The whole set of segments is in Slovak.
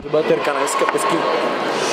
dezbatere canalske pesquisa.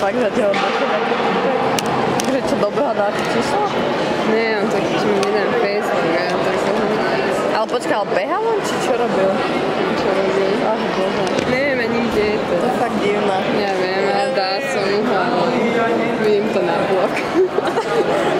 Fakt zatiaľ Takže čo dobrá dáte číslo? Nie, on taký, či mu nedám Facebook ja tak sa Ale počkaj, ale behal on, či čo robil? čo robí. Ach, bože. Neviem ani kde je to. To je fakt divné. Ja viem, ale dá som ho, ale vidím to na blok. Tá